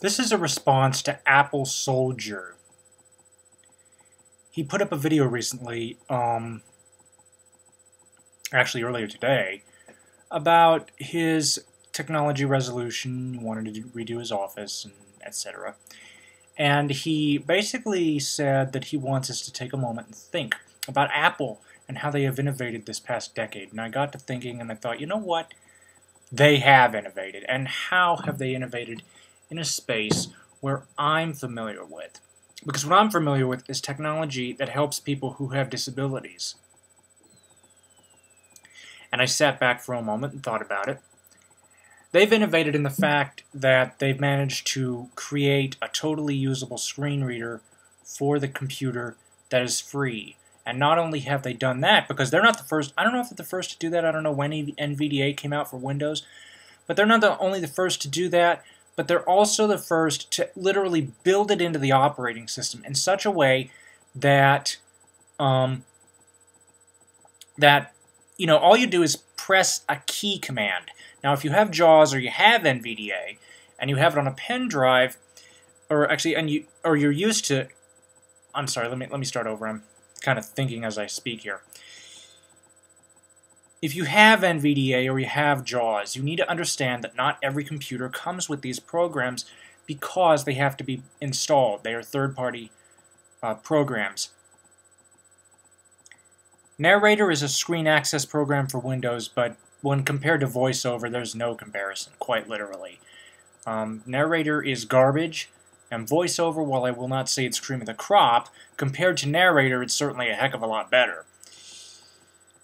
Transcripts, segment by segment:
This is a response to AppleSoldier. He put up a video recently, um, actually earlier today, about his technology resolution, wanted to redo his office, and etc. And he basically said that he wants us to take a moment and think about Apple and how they have innovated this past decade. And I got to thinking and I thought, you know what? They have innovated. And how have they innovated in a space where I'm familiar with. Because what I'm familiar with is technology that helps people who have disabilities. And I sat back for a moment and thought about it. They've innovated in the fact that they've managed to create a totally usable screen reader for the computer that is free. And not only have they done that, because they're not the first, I don't know if they're the first to do that, I don't know when NVDA came out for Windows, but they're not the, only the first to do that, but they're also the first to literally build it into the operating system in such a way that um, that you know all you do is press a key command. Now, if you have JAWS or you have NVDA and you have it on a pen drive, or actually, and you or you're used to, I'm sorry. Let me let me start over. I'm kind of thinking as I speak here if you have NVDA or you have JAWS, you need to understand that not every computer comes with these programs because they have to be installed. They are third-party uh, programs. Narrator is a screen access program for Windows, but when compared to VoiceOver, there's no comparison, quite literally. Um, Narrator is garbage, and VoiceOver, while I will not say it's cream of the crop, compared to Narrator, it's certainly a heck of a lot better.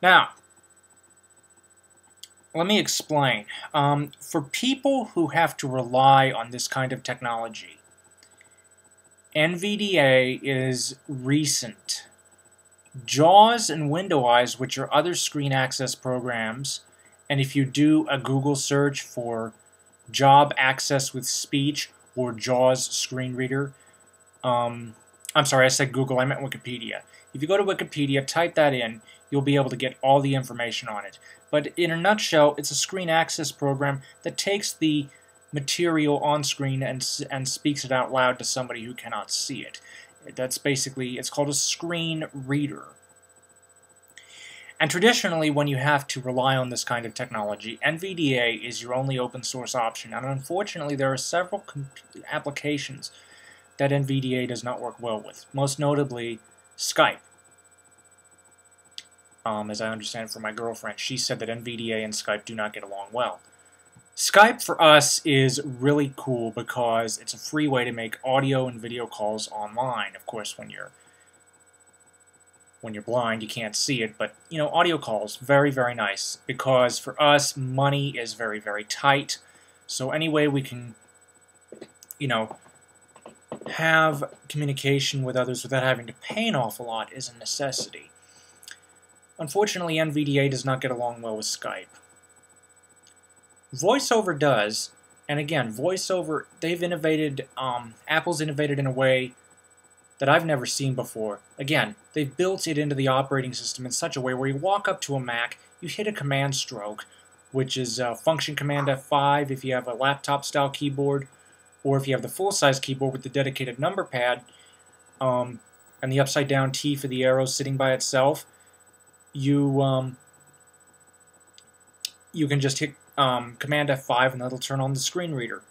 Now, let me explain. Um, for people who have to rely on this kind of technology, NVDA is recent. JAWS and WindowEyes, which are other screen access programs, and if you do a Google search for job access with speech or JAWS screen reader, um, I'm sorry, I said Google, I meant Wikipedia. If you go to Wikipedia, type that in, you'll be able to get all the information on it. But in a nutshell, it's a screen access program that takes the material on screen and, and speaks it out loud to somebody who cannot see it. That's basically, it's called a screen reader. And traditionally, when you have to rely on this kind of technology, NVDA is your only open source option. And unfortunately, there are several applications that NVDA does not work well with, most notably Skype um, as I understand from my girlfriend. She said that NVDA and Skype do not get along well. Skype for us is really cool because it's a free way to make audio and video calls online. Of course, when you're when you're blind, you can't see it, but you know, audio calls very very nice because for us money is very very tight. So any way we can you know have communication with others without having to pay an awful lot is a necessity. Unfortunately, NVDA does not get along well with Skype. VoiceOver does, and again, VoiceOver, they've innovated, um, Apple's innovated in a way that I've never seen before. Again, they've built it into the operating system in such a way where you walk up to a Mac, you hit a command stroke, which is uh, Function Command F5 if you have a laptop-style keyboard, or if you have the full-size keyboard with the dedicated number pad, um, and the upside-down T for the arrows sitting by itself, you um, you can just hit um, Command F5 and that'll turn on the screen reader.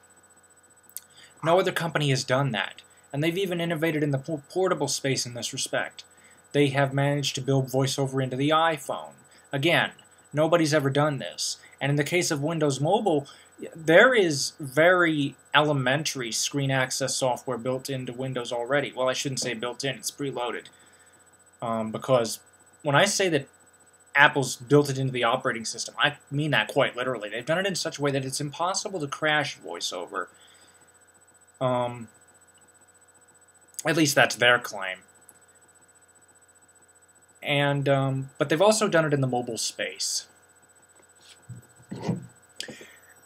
No other company has done that, and they've even innovated in the portable space in this respect. They have managed to build VoiceOver into the iPhone. Again, nobody's ever done this. And in the case of Windows Mobile, there is very elementary screen access software built into Windows already. Well, I shouldn't say built in, it's preloaded. Um, because when I say that Apple's built it into the operating system, I mean that quite literally. They've done it in such a way that it's impossible to crash VoiceOver. Um, at least that's their claim. And um, but they've also done it in the mobile space.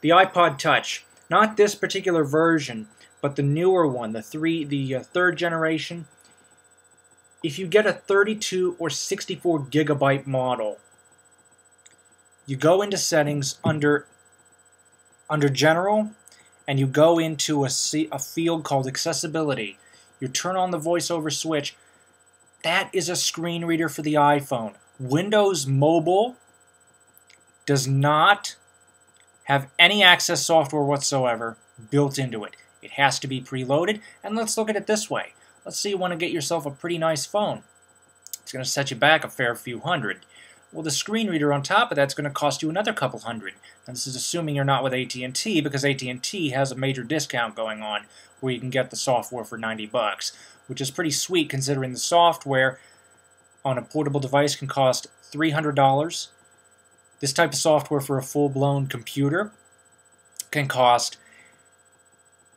The iPod Touch, not this particular version, but the newer one, the three, the uh, third generation. If you get a 32 or 64 gigabyte model, you go into settings under under general and you go into a, a field called accessibility, you turn on the voiceover switch, that is a screen reader for the iPhone. Windows Mobile does not have any access software whatsoever built into it. It has to be preloaded, and let's look at it this way. Let's say you want to get yourself a pretty nice phone. It's going to set you back a fair few hundred. Well, the screen reader on top of that's going to cost you another couple hundred. And this is assuming you're not with AT&T because AT&T has a major discount going on where you can get the software for 90 bucks, which is pretty sweet considering the software on a portable device can cost $300. This type of software for a full-blown computer can cost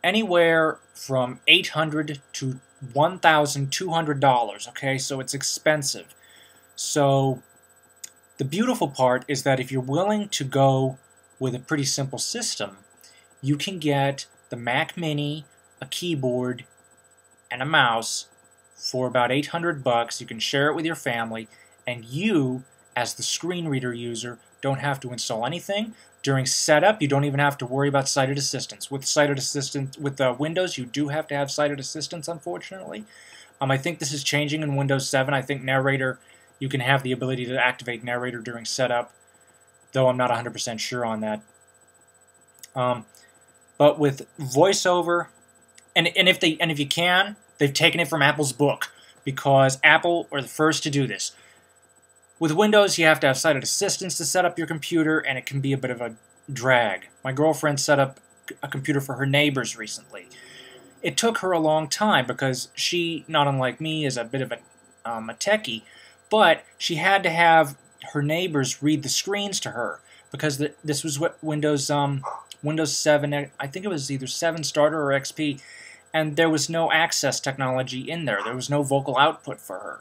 anywhere from 800 to $1,200, okay? So it's expensive. So the beautiful part is that if you're willing to go with a pretty simple system, you can get the Mac Mini, a keyboard, and a mouse for about 800 bucks. You can share it with your family, and you, as the screen reader user, don't have to install anything. During setup, you don't even have to worry about sighted assistance. With sighted assistance, with uh, Windows, you do have to have sighted assistance, unfortunately. Um, I think this is changing in Windows 7. I think Narrator you can have the ability to activate narrator during setup, though I'm not 100% sure on that. Um, but with voiceover, and and if they and if you can, they've taken it from Apple's book because Apple are the first to do this. With Windows, you have to have sighted assistance to set up your computer, and it can be a bit of a drag. My girlfriend set up a computer for her neighbors recently. It took her a long time because she, not unlike me, is a bit of a, um, a techie, but she had to have her neighbors read the screens to her because the, this was what Windows um, Windows 7, I think it was either 7 Starter or XP, and there was no access technology in there. There was no vocal output for her.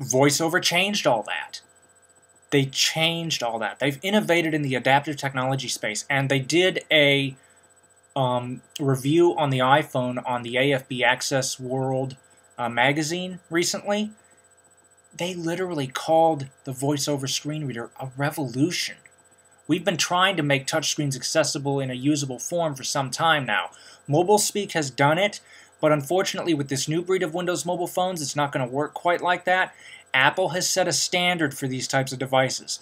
VoiceOver changed all that. They changed all that. They've innovated in the adaptive technology space, and they did a um, review on the iPhone on the AFB Access World uh, magazine recently, they literally called the voiceover screen reader a revolution. We've been trying to make touchscreens accessible in a usable form for some time now. MobileSpeak has done it, but unfortunately with this new breed of Windows mobile phones, it's not going to work quite like that. Apple has set a standard for these types of devices.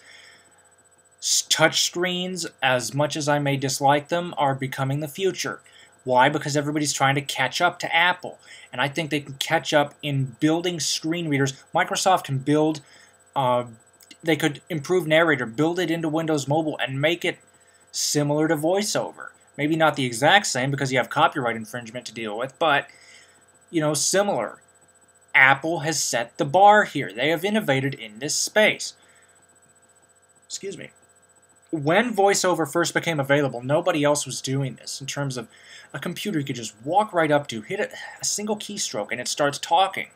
Touchscreens, as much as I may dislike them, are becoming the future. Why? Because everybody's trying to catch up to Apple. And I think they can catch up in building screen readers. Microsoft can build, uh, they could improve Narrator, build it into Windows Mobile, and make it similar to VoiceOver. Maybe not the exact same because you have copyright infringement to deal with, but, you know, similar. Apple has set the bar here. They have innovated in this space. Excuse me when voiceover first became available, nobody else was doing this in terms of a computer you could just walk right up to, hit a, a single keystroke, and it starts talking.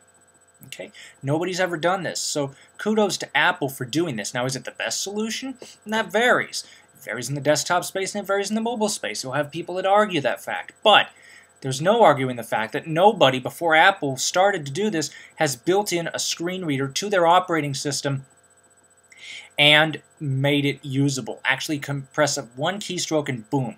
Okay, nobody's ever done this, so kudos to Apple for doing this. Now, is it the best solution? And that varies. Varies in the desktop space and it varies in the mobile space. You'll have people that argue that fact, but there's no arguing the fact that nobody before Apple started to do this has built in a screen reader to their operating system and made it usable. Actually compress up one keystroke and boom.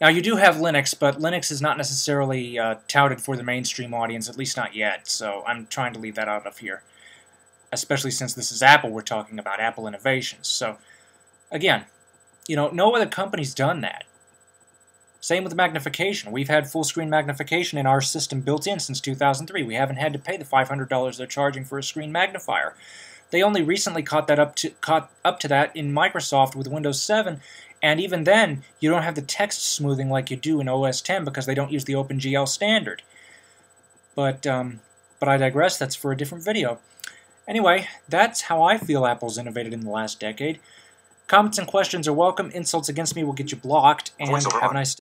Now you do have Linux, but Linux is not necessarily uh, touted for the mainstream audience, at least not yet, so I'm trying to leave that out of here. Especially since this is Apple we're talking about, Apple innovations. So, again, you know, no other company's done that. Same with magnification. We've had full screen magnification in our system built in since 2003. We haven't had to pay the $500 they're charging for a screen magnifier. They only recently caught that up to caught up to that in Microsoft with Windows 7, and even then, you don't have the text smoothing like you do in OS 10 because they don't use the OpenGL standard. But um, but I digress. That's for a different video. Anyway, that's how I feel Apple's innovated in the last decade. Comments and questions are welcome. Insults against me will get you blocked. And have a nice